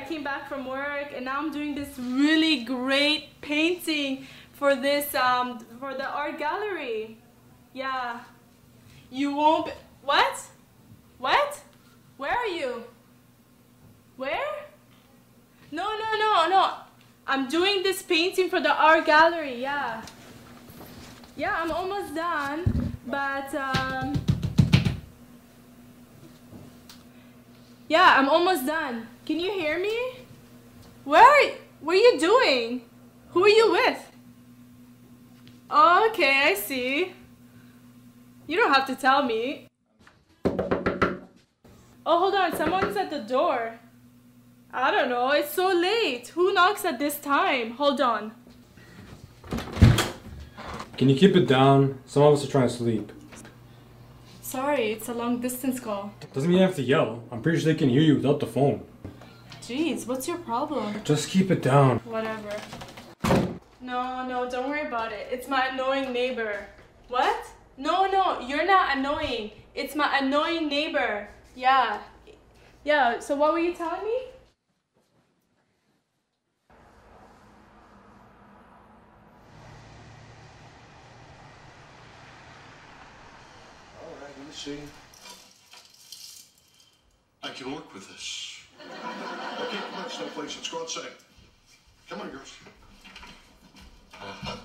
I came back from work and now I'm doing this really great painting for this um for the art gallery. Yeah. You won't be, what? What? Where are you? Where? No, no, no, no. I'm doing this painting for the art gallery. Yeah. Yeah, I'm almost done, but um Yeah, I'm almost done. Can you hear me? Where what are you doing? Who are you with? Okay, I see. You don't have to tell me. Oh, hold on. Someone's at the door. I don't know. It's so late. Who knocks at this time? Hold on. Can you keep it down? Some of us are trying to sleep. Sorry, it's a long distance call. Doesn't mean you have to yell. I'm pretty sure they can hear you without the phone. Jeez, what's your problem? Just keep it down. Whatever. No, no, don't worry about it. It's my annoying neighbor. What? No, no, you're not annoying. It's my annoying neighbor. Yeah. Yeah, so what were you telling me? All right, let me see. I can work with this. Okay, come on, Snowflakes, let's go outside. Come on, girls. Wow.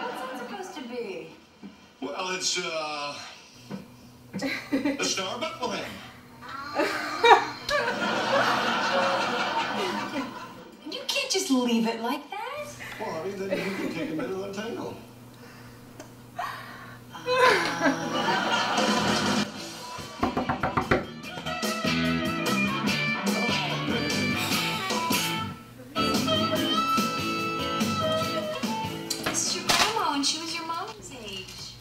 What's that supposed to be? Well, it's, uh, the Star of Bethlehem. You can't just leave it like that. Well, I mean, then you can take a minute and untangle. This is your grandma when she was your mom's age.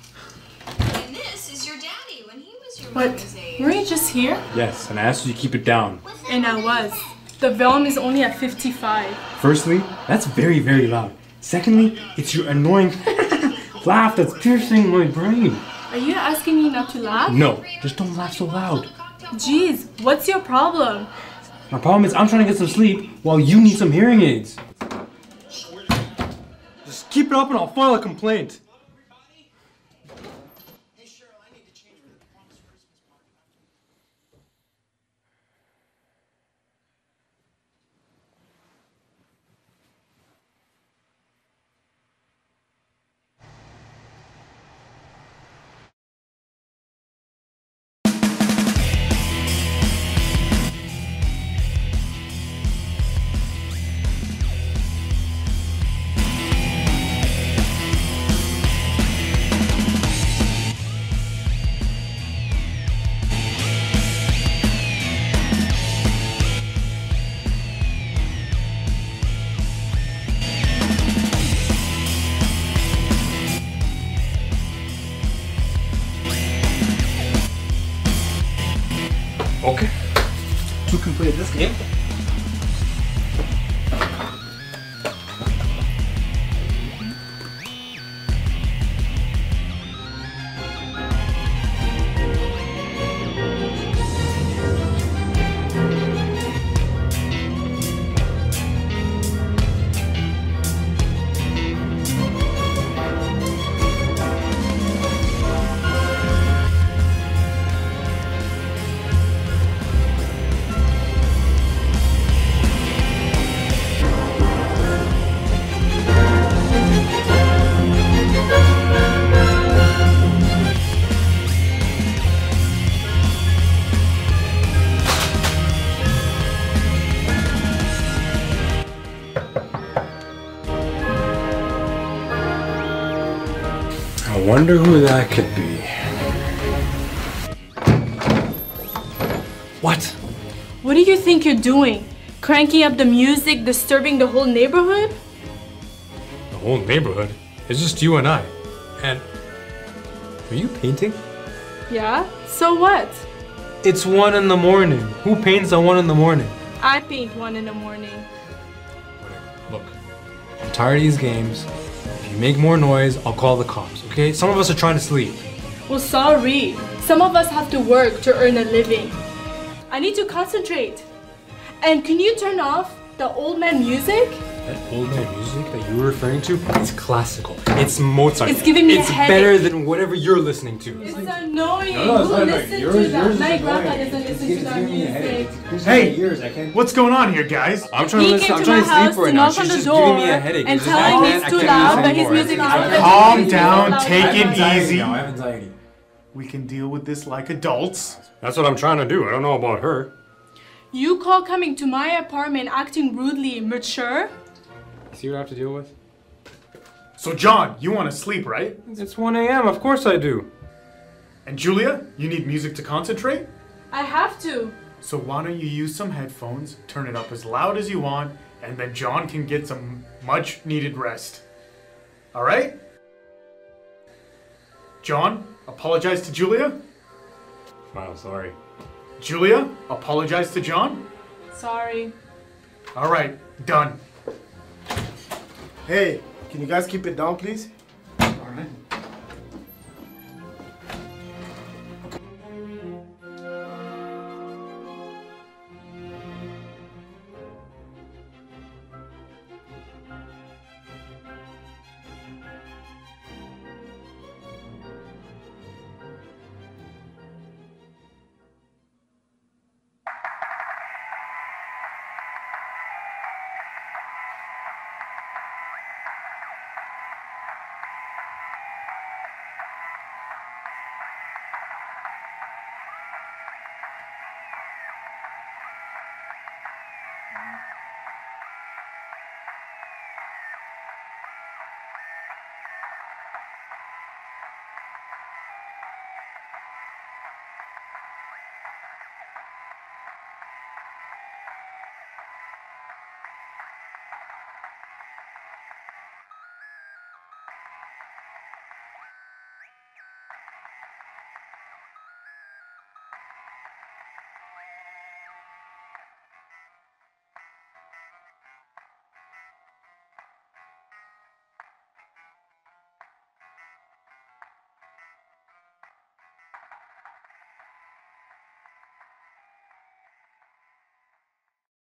And this is your daddy when he was your What? mother's age. Were you just here? Yes, and I asked you to keep it down. And I was. The volume is only at 55. Firstly, that's very, very loud. Secondly, it's your annoying laugh that's piercing my brain. Are you asking me not to laugh? No, just don't laugh so loud. Jeez, what's your problem? My problem is I'm trying to get some sleep while you need some hearing aids. Just keep it up and I'll file a complaint. I wonder who that could be. What? What do you think you're doing? Cranking up the music, disturbing the whole neighborhood? The whole neighborhood? It's just you and I. And Are you painting? Yeah? So what? It's one in the morning. Who paints at one in the morning? I paint one in the morning. Look, I'm tired of these games. If you make more noise, I'll call the cops, okay? Some of us are trying to sleep. Well, sorry. Some of us have to work to earn a living. I need to concentrate. And can you turn off the old man music? That old man music that you were referring to, it's classical. It's Mozart. It's giving me a It's headache. better than whatever you're listening to. It's annoying. No, no, it's Who not listens like yours- to yours that? is My annoying. grandpa doesn't It's listen giving- to that giving me a headache. music. There's Hey! years I can't. What's going on here, guys? I'm trying He to listen. came I'm to trying to house sleep right to now. knock She's the just door giving me a headache. and It's just- telling me can't- it's I too can't loud, listen but his anymore. music is It's- loud. Calm His music down, loud. take I have it anxiety easy. now. I have anxiety. We can deal with this like adults. That's what I'm trying to do. I don't know about her. You call coming to my apartment acting rudely mature? See what I have to deal with? So, John, you want to sleep, right? It's 1 a.m. Of course I do. And Julia, you need music to concentrate? I have to. So, why don't you use some headphones, turn it up as loud as you want, and then John can get some much needed rest. Alright? John, apologize to Julia. Wow, sorry. Julia, apologize to John. Sorry. Alright, done. Hey, can you guys keep it down, please?